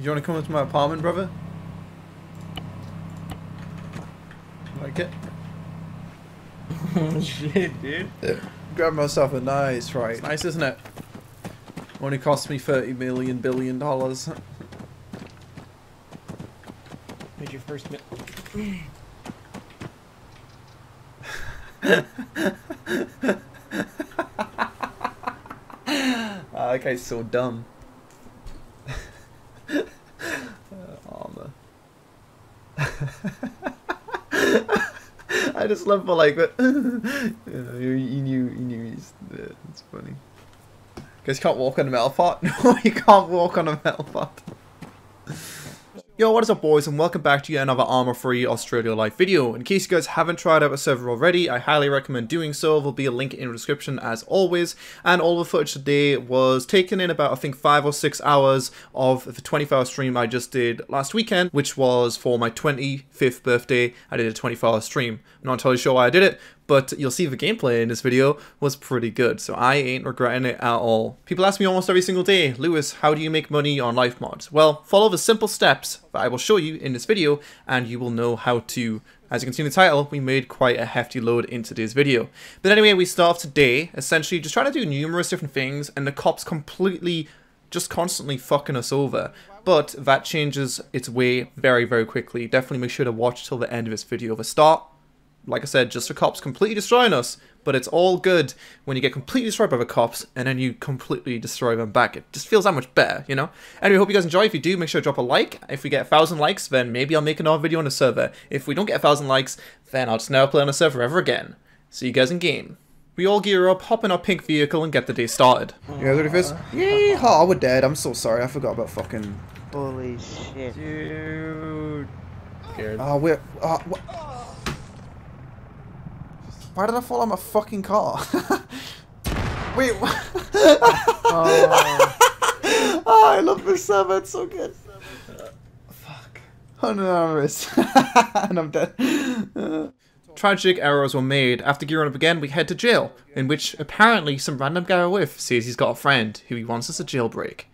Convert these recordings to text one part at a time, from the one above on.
You want to come into my apartment, brother? Like it? Oh shit, dude. Grab myself a nice right. Nice, isn't it? Only cost me thirty million billion dollars. Here's your first meal. Ah, that guy's so dumb. Armor. I just love for like, but you, you, knew, you knew he's. Yeah, it's funny. Guys can't walk on a metal pot. No, you can't walk on a metal pot. Yo, what is up boys and welcome back to yet another ARMA 3 Australia Life video. In case you guys haven't tried out a server already, I highly recommend doing so. There'll be a link in the description as always. And all the footage today was taken in about I think 5 or 6 hours of the 24 hour stream I just did last weekend, which was for my 25th birthday. I did a 24 hour stream. I'm not entirely sure why I did it, but you'll see the gameplay in this video was pretty good, so I ain't regretting it at all. People ask me almost every single day, Lewis, how do you make money on life mods? Well, follow the simple steps that I will show you in this video, and you will know how to as you can see in the title, we made quite a hefty load in today's video. But anyway, we start off today, essentially just trying to do numerous different things, and the cops completely, just constantly fucking us over. But that changes its way very, very quickly. Definitely make sure to watch till the end of this video. The start, like I said, just the cops completely destroying us, but it's all good when you get completely destroyed by the cops and then you completely destroy them back. It just feels that much better, you know? Anyway, hope you guys enjoy. If you do, make sure to drop a like. If we get a thousand likes, then maybe I'll make another video on the server. If we don't get a thousand likes, then I'll just never play on the server ever again. See you guys in game. We all gear up, hop in our pink vehicle, and get the day started. You guys ready for this? Yeehaw, we're dead. I'm so sorry. I forgot about fucking... Holy shit. Dude. Scared. Oh, we're... Ah, oh, wh- Why did I fall on my fucking car? Wait? Oh. oh, I love this server. It's so good. Fuck. Oh no, and I'm dead. Tragic errors were made. After gearing up again, we head to jail, in which apparently some random guy we're with says he's got a friend who he wants us to jailbreak.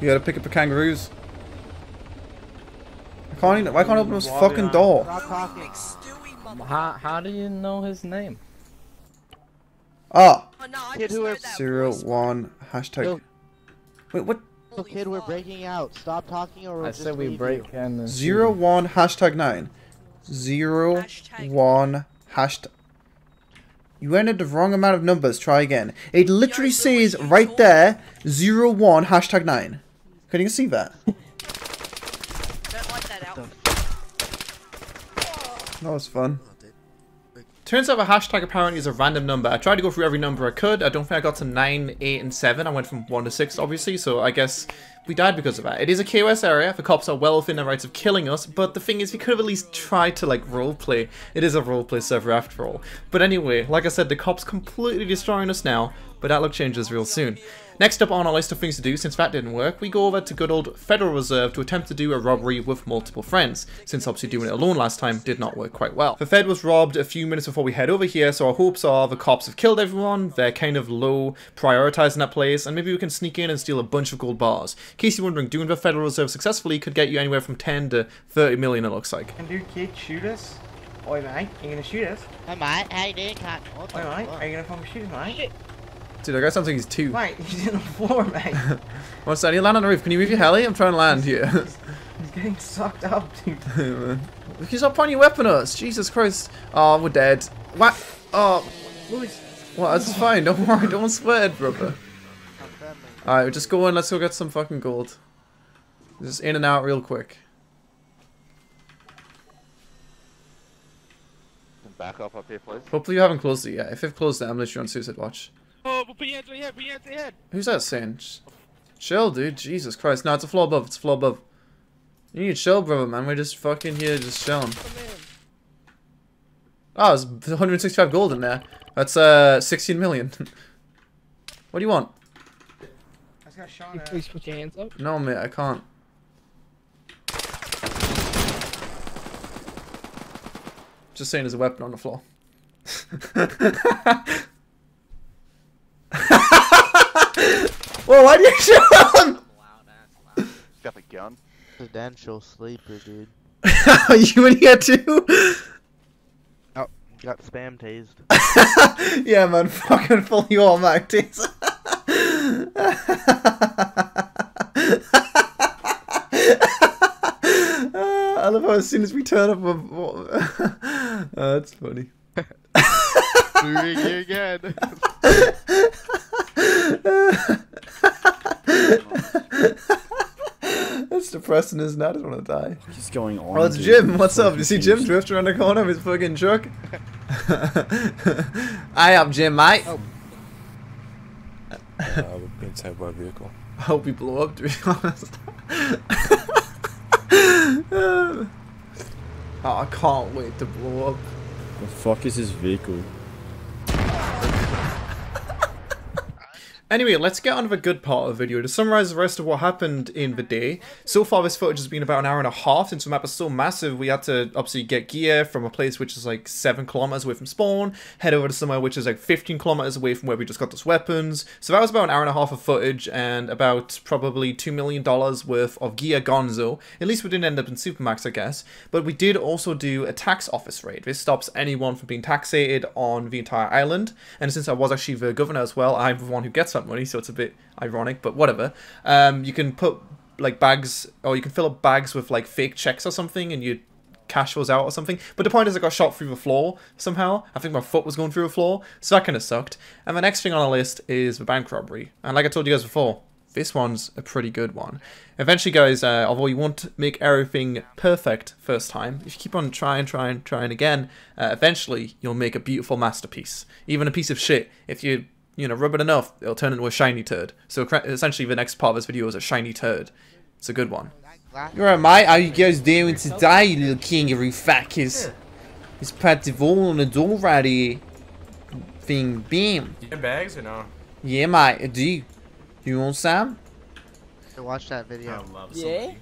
You gotta pick up the kangaroos. I can't even, why can't I open this fucking door? How, how do you know his name? Ah, Oh, no, I Kid who are that zero voice. one hashtag. Yo. Wait, what? So kid, we're breaking out. Stop talking or we'll I just said we break you. in and Zero one hashtag nine. Zero Hashtag. one hashtag. You entered the wrong amount of numbers. Try again. It literally Yo, says right there zero one hashtag nine. Can you see that? Don't like that outfit. That was fun. Turns out the hashtag apparently is a random number. I tried to go through every number I could. I don't think I got to 9, 8, and 7. I went from 1 to 6, obviously, so I guess we died because of that. It is a KOS area. The cops are well within their rights of killing us, but the thing is, we could have at least tried to, like, roleplay. It is a roleplay server after all. But anyway, like I said, the cops completely destroying us now, but that look changes real soon. Next up on our list of things to do, since that didn't work, we go over to good old Federal Reserve to attempt to do a robbery with multiple friends, since obviously doing it alone last time did not work quite well. The Fed was robbed a few minutes before we head over here, so our hopes are the cops have killed everyone, they're kind of low prioritizing that place, and maybe we can sneak in and steal a bunch of gold bars. In case you're wondering, doing the Federal Reserve successfully could get you anywhere from 10 to 30 million it looks like. Can dude, kid, shoot us? Oi, mate. You gonna shoot us? Hey mate, how you doing, cat? What the Oi, mate. Are you gonna fucking shoot us, mate? Dude, that guy sounds like he's two. Mate, he's in the floor, mate. What's that? You land on the roof. Can you move your heli? I'm trying to land here. he's getting sucked up, dude. He's not pointing your weapon at us. Jesus Christ. Oh, we're dead. What? Oh, Louis. well, that's fine. Don't worry. Don't sweat, brother. I'm friendly. Alright, just go in. Let's go get some fucking gold. Just in and out real quick. Back up up here, please. Hopefully you haven't closed it yet. If you've closed it, I'm literally on Suicide Watch. Oh, but put your hands right here, put your hands right here. Who's that saying? Chill, dude. Jesus Christ. No, it's a floor above. It's a floor above. You need to chill, brother, man. We're just fucking here, just chilling. Come. Oh, there's 165 gold in there. That's, uh, 16 million. what do you want? I just got shot Can you at. please put your hands up? No, mate, I can't. Just saying there's a weapon on the floor. Whoa, why do you shoot him? Got the gun. Residential sleeper, dude. You in here too? Oh, got spam tased. yeah, man, fucking fully automatic taser. Uh, I love how as soon as we turn up, we're- uh, that's funny. Doing it again. That's depressing, isn't it? I just want to die. What's going on? Oh, it's dude? Jim. What's so up? You see Jim confused. drift around the corner of his fucking truck? I am Jim, mate. Uh, we've been tagged by a vehicle. I hope we blow up, to be honest. oh, I can't wait to blow up. The fuck is his vehicle? Anyway, let's get on to the good part of the video to summarize the rest of what happened in the day. So far, this footage has been about an hour and a half. Since the map is so massive, we had to obviously get gear from a place which is like 7 kilometers away from spawn, head over to somewhere which is like 15 kilometers away from where we just got those weapons. So that was about an hour and a half of footage and about probably $2 million worth of gear gonzo. At least we didn't end up in Supermax, I guess. But we did also do a tax office raid. This stops anyone from being taxated on the entire island. And since I was actually the governor as well, I'm the one who gets that money, so it's a bit ironic, but whatever. Um, you can put like bags, or you can fill up bags with like fake checks or something, and you cash those out or something. But the point is, I got shot through the floor somehow. I think my foot was going through the floor, so that kind of sucked. And the next thing on the list is the bank robbery. And like I told you guys before, this one's a pretty good one. Eventually, guys, uh, although you won't make everything perfect first time, if you keep on trying, trying, trying again, uh, eventually you'll make a beautiful masterpiece. Even a piece of shit, if you you know rub it enough, it'll turn into a shiny turd. So essentially, the next part of this video is a shiny turd. It's a good one. Alright, mate. How you guys doing today, you little kangaroo fuckers? It's Pat Devol on the door right here. Thing, bam. You get bags or no? Yeah, mate, I do. You want some? Watch that video. love Yeah?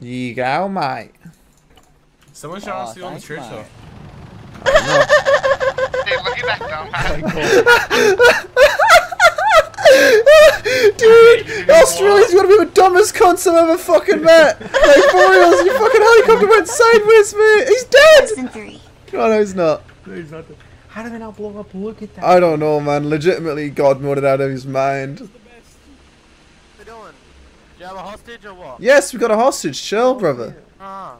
There you go, mate. Someone shot us on the church though. Hey, look at that dumbass. Dude, Australia's gonna be the dumbest cunts I've ever fucking met. Like, for reals, your fucking helicopter went sideways, mate. He's dead. Oh no, he's not. How did it not blow up? Look at that. I don't know, man. Legitimately, God mode it out of his mind. What you doing? Do you have a hostage or what? Yes, we got a hostage. Chill, brother. Ah.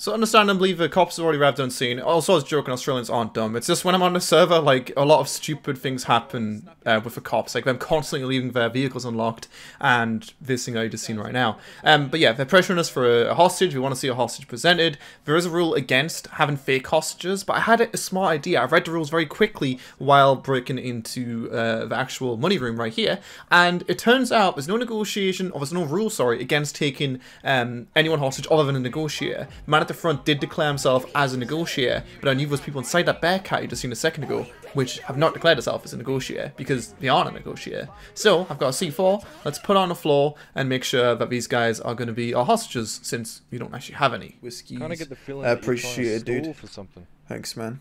So understandably, the cops have already on scene. Also, I was joking, Australians aren't dumb. It's just when I'm on the server, like, a lot of stupid things happen uh, with the cops. Like, them constantly leaving their vehicles unlocked, and this thing I just seen right now. Um, but yeah, they're pressuring us for a, a hostage. We want to see a hostage presented. There is a rule against having fake hostages, but I had a smart idea. I read the rules very quickly while breaking into uh, the actual money room right here, and it turns out there's no negotiation, or there's no rule, sorry, against taking um, anyone hostage other than a negotiator. Man at the front did declare himself as a negotiator, but I knew those people inside that bearcat you just seen a second ago, which have not declared themselves as a negotiator because they aren't a negotiator. So I've got a C4. Let's put on the floor and make sure that these guys are going to be our hostages since we don't actually have any whiskies. Kind of get the feeling I that you're trying to appreciate it, dude. for something. Thanks, man.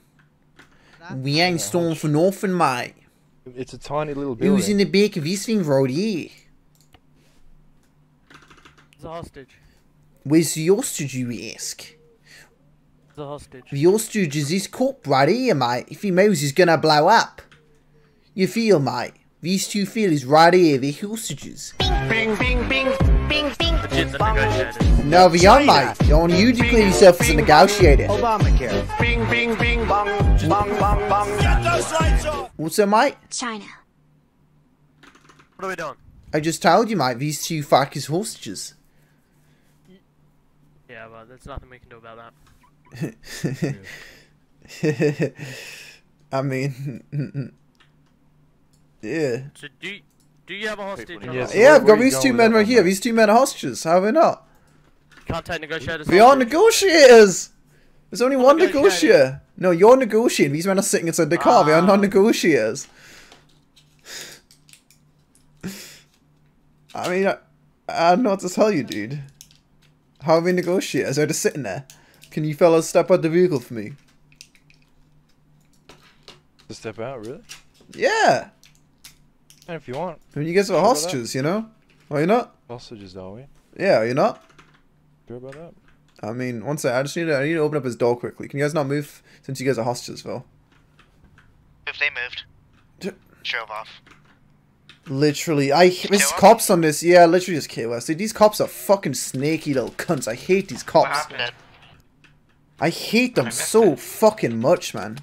We ain't stolen for nothing, mate. It's a tiny little building. Who's in the back of this thing right here? It's a hostage. Where's the hostage, you ask? It's a hostage. The hostage is this cop right here, mate. If he moves, he's gonna blow up. You feel, mate? These two fellas right here, they're hostages. Legit the negotiator. No, they aren't, mate. Only you declare yourself as a negotiator. Obamacare. Bing, bing, bing, bong, bong, bong, bong. What's that, mate? China. What are we doing? I just told you, mate. These two fuckers hostages. Yeah, but there's nothing we can do about that. I mean, yeah. So do you, do you have a hostage? or Yeah, so Yeah, I've got these two men right here. These two men are hostages. How are we not? Can't negotiators. We are negotiators. There's only I'm one negotiator. No, you're negotiating. These men are sitting inside the car. They are Ah. not negotiators. I mean, I, I don't know what to tell you, dude. How are we negotiators? They're just sitting there. Can you fellas step out the vehicle for me? To step out, really? Yeah. And if you want. I mean, you guys are Sure hostages, you know? Are you not? Hostages, are we? Yeah, are you not? Sure about that? I mean, one sec. I just need to. I need to open up his door quickly. Can you guys not move since you guys are hostages, Phil? If they moved. D- Drove off. Literally, I there's Kill 'em? cops on this. Yeah, literally just KOS. Dude, these cops are fucking snaky little cunts. I hate these cops. Dead. I hate them so fucking much, man.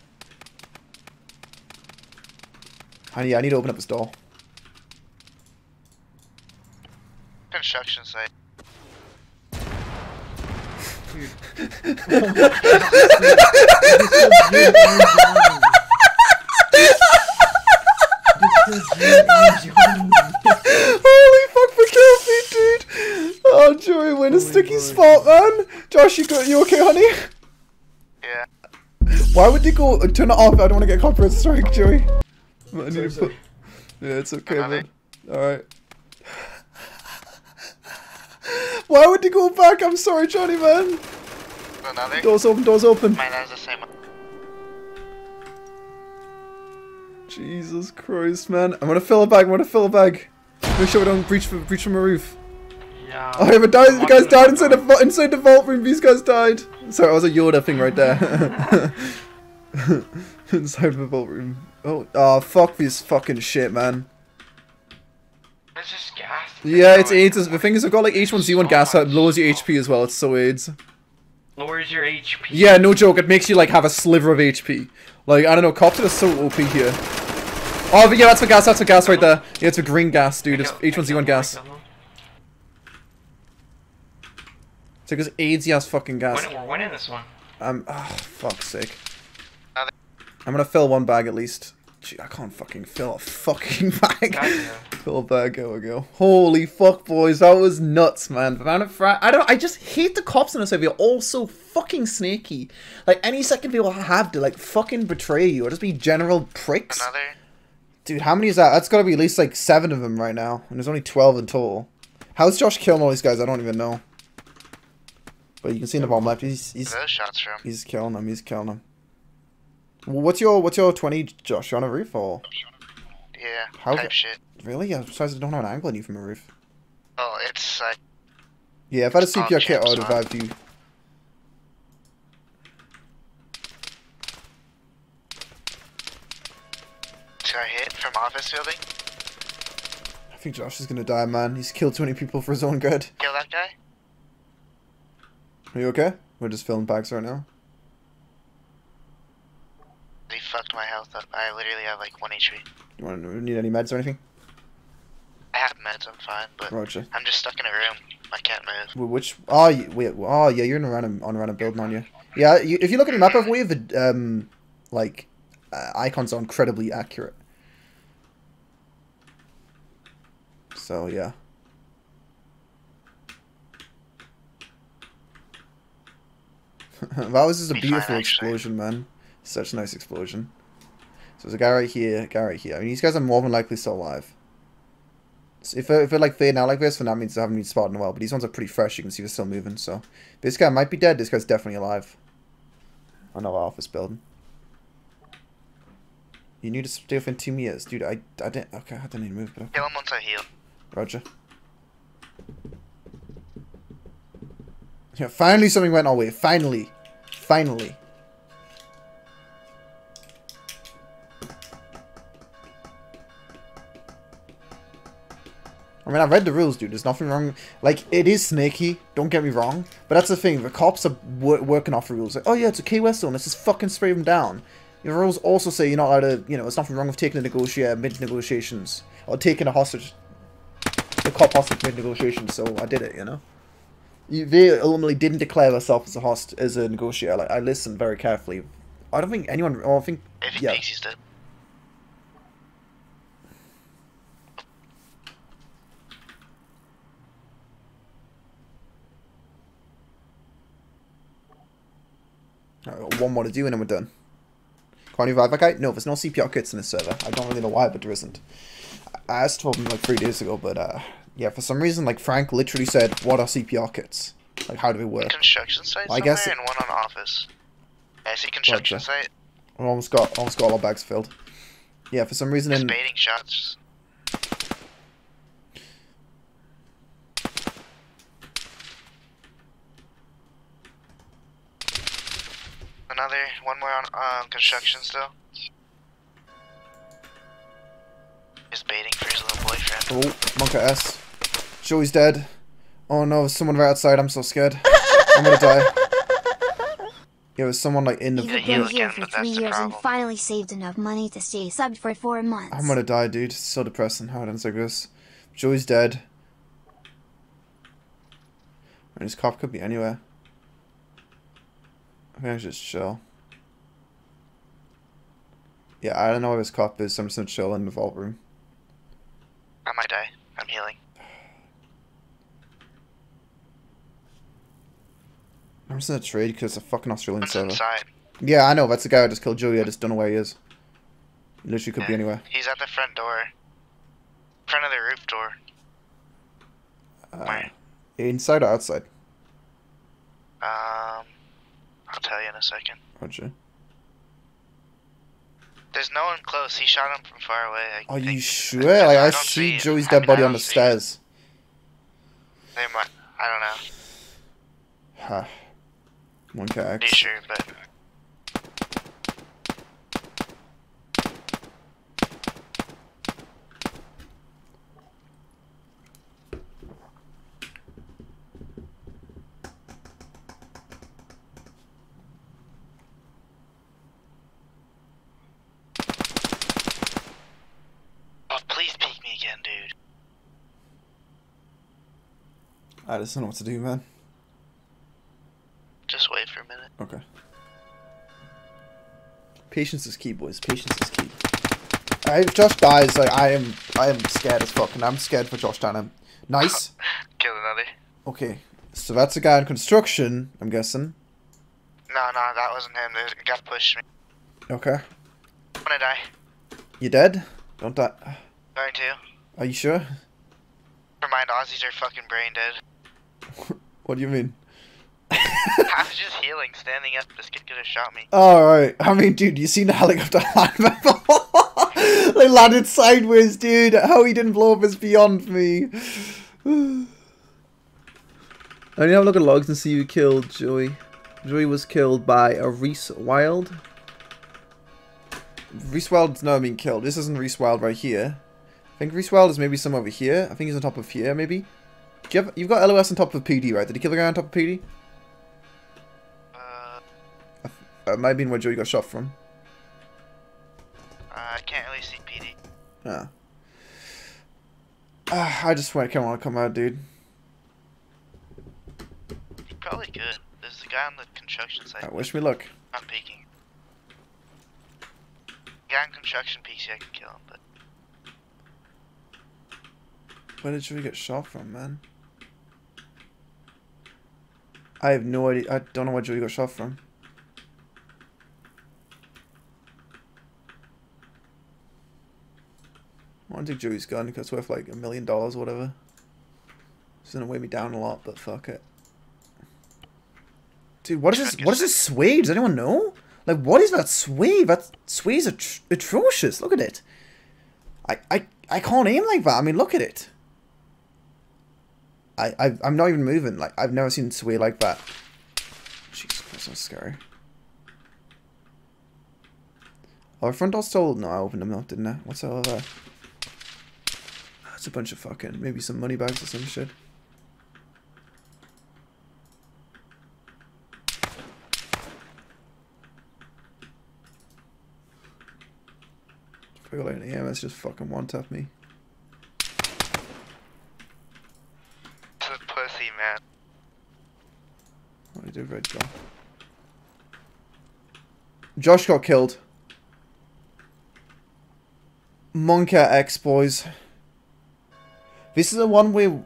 And yeah, I need to open up this door. Construction site. Holy fuck for Kelsey, dude! Oh, Joey, we're in a oh sticky spot, man. Josh, you got you okay, honey? Yeah. Why would you go uh, turn it off? I don't want to get copyright strike, Joey. I need to put. Yeah, it's okay, man. All right. Why would you go back? I'm sorry, Johnny, man. Another? Doors open, doors open. Mine has the same. Jesus Christ, man. I'm gonna fill a bag. I'm gonna fill a bag. Make sure we don't breach from breach from a roof. Yeah. Oh, yeah, but died, the guys died inside the vo- inside the vault room. These guys died. Sorry, that was a Yoda thing right there. inside the vault room. Oh, oh, fuck this fucking shit, man. It's just gas. Yeah, it's AIDS. The thing is, I've got like H1Z1 gas that lowers your HP as well. It's so AIDS. Lowers your HP. Yeah, no joke. It makes you like have a sliver of HP. Like I don't know, cops are so OP here. Oh, but yeah, that's for gas. That's for gas right there. Yeah, it's a green gas, dude. It's H1Z1 gas. It's like this AIDS ass fucking gas. We're winning this one. I'm. Oh, fuck's sake. Uh, I'm gonna fill one bag at least. Gee, I can't fucking fill a fucking bag. fill a bag. There we go. Holy fuck, boys, that was nuts, man. The amount of fra- I don't. I just hate the cops in this movie. They're all so fucking snaky. Like any second they will have to like fucking betray you or just be general pricks. Another? Dude, how many is that? That's gotta be at least like seven of them right now, and there's only twelve in total. How's Josh killing all these guys? I don't even know. But you can see in the bottom left, he's he's shots from. He's killing them. He's killing them. Well, What's your what's your twenty, Josh? On a roof or Yeah. How type shit. really? I'm surprised I don't have an angle on you from a roof. Oh, it's like. Yeah, if I had a CPR kit, I would have revived you. I hit from office building? I think Josh is gonna die, man. He's killed too many people for his own good. Kill that guy? Are you okay? We're just filling packs right now. He fucked my health up. I literally have like 1 HP. You want to need any meds or anything? I have meds, I'm fine, but Roger. I'm just stuck in a room. I can't move. Which? Oh, you, wait. Oh, yeah. You're in a random on a random building, on you? Yeah. You, if you look at the map of wave, the um, like, uh, icons are incredibly accurate. So yeah. That was just a beautiful explosion, man. Such a nice explosion. So there's a guy right here, a guy right here. I mean, these guys are more than likely still alive. So if it, if it like fading out like this, then that means they haven't been spotted in a while. But these ones are pretty fresh. You can see they're still moving. So this guy might be dead. This guy's definitely alive. Another office building. You need to stay within two meters, dude. I I didn't. Okay, I didn't need to move, but okay. Kill him once I heal. Roger. Yeah, finally something went our way. Finally. Finally. I mean, I read the rules, dude. There's nothing wrong. Like, it is snaky. Don't get me wrong. But that's the thing. The cops are wor working off the rules. Like, oh yeah, it's a KOS zone. Let's just fucking spray them down. The rules also say you're not allowed to, you know, there's nothing wrong with taking a negotiate mid negotiations or taking a hostage the cop hostage mid negotiations, so I did it, you know. You, they ultimately didn't declare themselves as a host as a negotiator. Like I listened very carefully. I don't think anyone. Oh, I think If he yeah. he's dead. I got one more to do and then we're done. Can't you revive that guy? No, there's no CPR kits in this server. I don't really know why, but there isn't. I asked for them like three days ago, but uh, yeah, for some reason, like, Frank literally said, what are CPR kits? Like, how do they work? Construction site well, I guess and one on office. I see construction site. I almost got, almost got all our bags filled. Yeah, for some reason... Just in... baiting shots. Another, one more on um, construction still. He's baiting for his little boyfriend. Oh, monkaS. Joey's dead. Oh no, someone right outside. I'm so scared. I'm gonna die. Yeah, there's someone like in the. Yeah, You've you been here for three years and finally saved enough money to stay subbed for four months. I'm gonna die, dude. It's so depressing how it ends like this. Joey's dead. And his cop could be anywhere. I think I should just chill. Yeah, I don't know where his cop is, so I'm just gonna chill in the vault room. I might die. I'm healing. I'm just gonna trade because it's a fucking Australian One's server. inside. Yeah, I know. That's the guy I just killed Joey. I just don't know where he is. He literally could be anywhere. He's at the front door. Front of the roof door. Uh, Where? inside or outside? Um, I'll tell you in a second. Roger. There's no one close. He shot him from far away. I Are you sure? Because Like I don't see him. Joey's I dead mean, body on the stairs. They might. I don't know. Ha. One Pretty X. sure, but Oh, please peek me again, dude. I just don't know what to do, man. Just wait for a minute. Okay. Patience is key, boys. Patience is key. I, if Josh dies, like I am, I am scared as fuck, and I'm scared for Josh Tanner. Nice. Kill another. Okay, so that's a guy in construction. I'm guessing. No, no, that wasn't him. There's a guy pushed me. Okay. I'm gonna die. You dead? Don't die. Going to. Are you sure? Never mind, Aussies are fucking brain dead. What do you mean? I was just healing, standing up. This kid could have shot me. Alright. I mean, dude, you seen the helicopter land before? they landed sideways, dude. How he didn't blow up is beyond me. I need to have a look at logs and see who killed Joey. Joey was killed by a Reese Wild. Reese Wild's not being killed. This isn't Reese Wild right here. I think Reese Wild is maybe somewhere over here. I think he's on top of here, maybe. Do you have, you've got LOS on top of PD, right? Did he kill the guy on top of PD? That might have been where Joey got shot from. I can't really see PD. Yeah. Ah, I just want to want to come out, dude. He probably could. There's a guy on the construction site. Uh, wish me luck. I'm peeking. Guy on construction PC, I can kill him, but Where did Joey get shot from, man? I have no idea. I don't know where Joey got shot from. I want to take Joey's gun because it's worth like a million dollars or whatever. It's gonna weigh me down a lot, but fuck it. Dude, what is this? What is this sway? Does anyone know? Like, what is that sway? That sway's atr atrocious. Look at it. I, I, I can't aim like that. I mean, look at it. I, I, I'm not even moving. Like, I've never seen sway like that. Jesus Christ, that's scary. Our front door's still... No, I opened them up, didn't I? What's over there? That's a bunch of fucking... Maybe some money bags or some shit. I feel like an EMS just fucking one-tap me. it's a pussy, man. Oh, what did do, Red Josh? Josh got killed. Monka X, boys. This is a one-way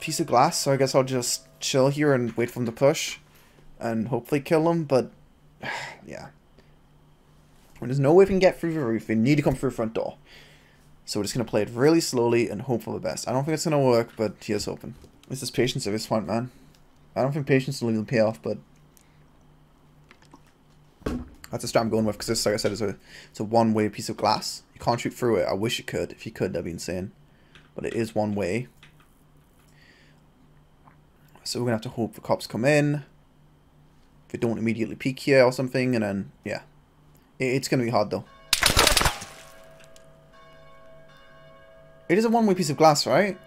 piece of glass, so I guess I'll just chill here and wait for him to push. And hopefully kill him, but... yeah. When there's no way we can get through the roof, we need to come through the front door. So we're just going to play it really slowly and hope for the best. I don't think it's going to work, but here's hoping. This is patience at this point, man. I don't think patience will even pay off, but that's the strat I'm going with because this, like I said, is a it's a one way piece of glass. You can't shoot through it. I wish you could. If you could, that'd be insane. But it is one way. So we're gonna have to hope the cops come in. If they don't immediately peek here or something, and then, yeah. It, it's going to be hard, though. It is a one-way piece of glass, right?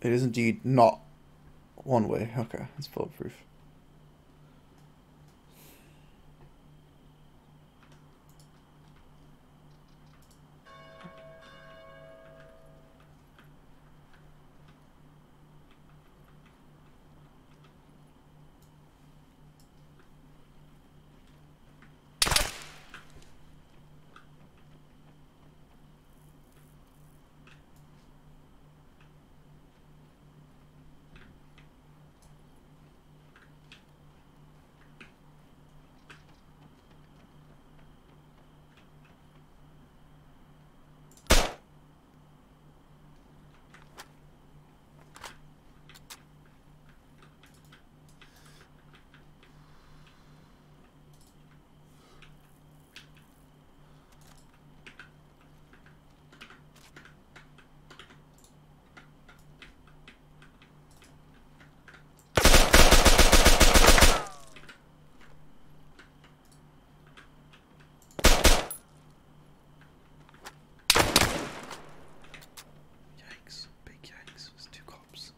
It is indeed not one way. Okay, it's bulletproof. Yikes. Big yikes. It's two cops.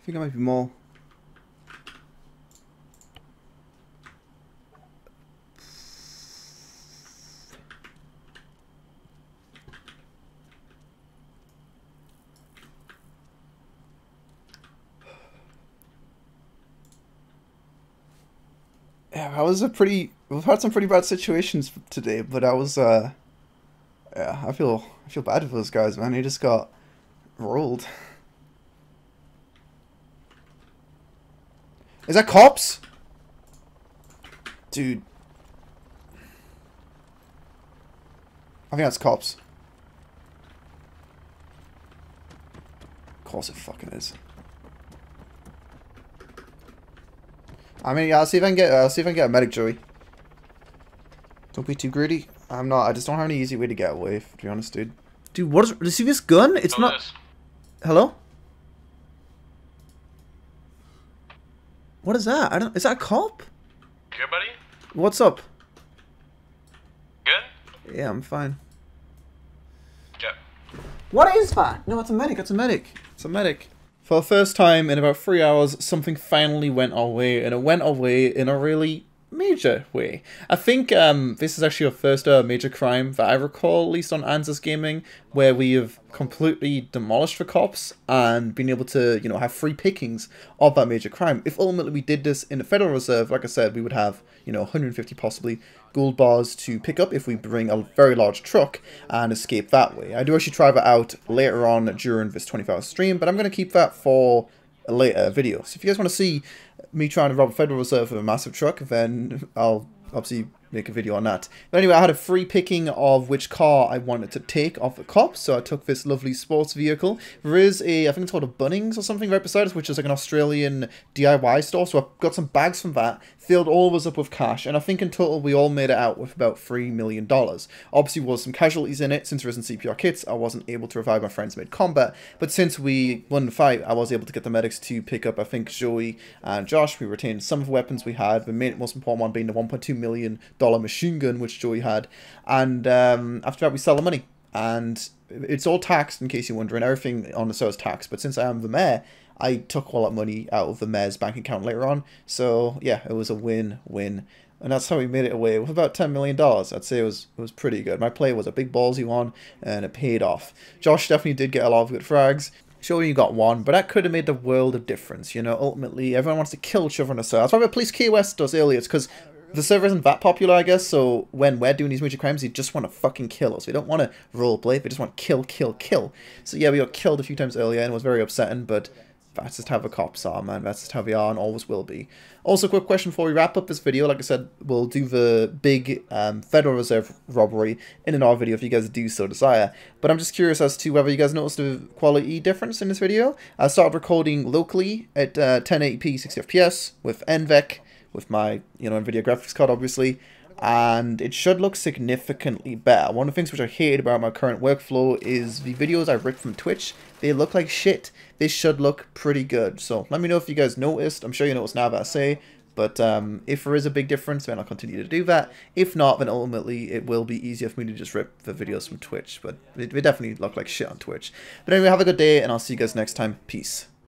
I think it might be more. Yeah, that was a pretty. We've had some pretty bad situations today, but I was. uh Yeah, I feel. I feel bad for those guys, man. They just got rolled. Is that cops? Dude. I think that's cops. Of course it fucking is. I mean, yeah, I'll see if I can get, uh, I'll see if I can get a medic, Joey. Don't be too greedy. I'm not, I just don't have any easy way to get away, to be honest, dude. Dude, what is, see this gun? It's not... Hello? What is that? I don't. Is that a cop? Good, buddy? What's up? Good? Yeah, I'm fine. Yep. What is that? No, it's a medic. It's a medic. It's a medic. For the first time in about three hours, something finally went our way, and it went our way in a really major way. I think um, this is actually our first uh, major crime that I recall, at least on Anzus Gaming, where we have completely demolished the cops and been able to, you know, have free pickings of that major crime. If ultimately we did this in the Federal Reserve, like I said, we would have, you know, 150 possibly gold bars to pick up if we bring a very large truck and escape that way. I do actually try that out later on during this 24 hour stream, but I'm going to keep that for a later video. So if you guys want to see me trying to rob a Federal Reserve with a massive truck, then I'll obviously make a video on that. But anyway, I had a free picking of which car I wanted to take off the cops, so I took this lovely sports vehicle. There is a, I think it's called a Bunnings or something right beside us, which is like an Australian DIY store, so I've got some bags from that, filled all of us up with cash, and I think in total we all made it out with about $3 million. Obviously, was some casualties in it, since there isn't CPR kits, I wasn't able to revive my friends mid-combat, but since we won the fight, I was able to get the medics to pick up, I think, Joey and Josh. We retained some of the weapons we had, the most important one being the $1.2 million machine gun, which Joey had, and um, after that we sell the money. And it's all taxed, in case you're wondering. Everything on the show is taxed, but since I am the mayor, I took all that money out of the mayor's bank account later on. So yeah, it was a win-win. And that's how we made it away with about $10 million. I'd say it was it was pretty good. My play was a big ballsy one, and it paid off. Josh definitely did get a lot of good frags. Sure, you got one, but that could have made the world of difference. You know, ultimately, everyone wants to kill the server. That's why Police KOS does earlier. It's because the server isn't that popular, I guess, so when we're doing these major crimes, they just want to fucking kill us. We don't want to roleplay, we just want kill, kill, kill. So yeah, we got killed a few times earlier and it was very upsetting, but that's just how the cops are, man. That's just how they are and always will be. Also, quick question before we wrap up this video. Like I said, we'll do the big um, Federal Reserve robbery in another video if you guys do so desire. But I'm just curious as to whether you guys noticed a quality difference in this video. I started recording locally at uh, 1080p 60 FPS with NVENC, with my you know NVIDIA graphics card, obviously and it should look significantly better. One of the things which I hate about my current workflow is the videos I rip from Twitch, they look like shit. They should look pretty good. So let me know if you guys noticed. I'm sure you noticed now that I say. But um, if there is a big difference, then I'll continue to do that. If not, then ultimately it will be easier for me to just rip the videos from Twitch. But it definitely look like shit on Twitch. But anyway, have a good day, and I'll see you guys next time. Peace.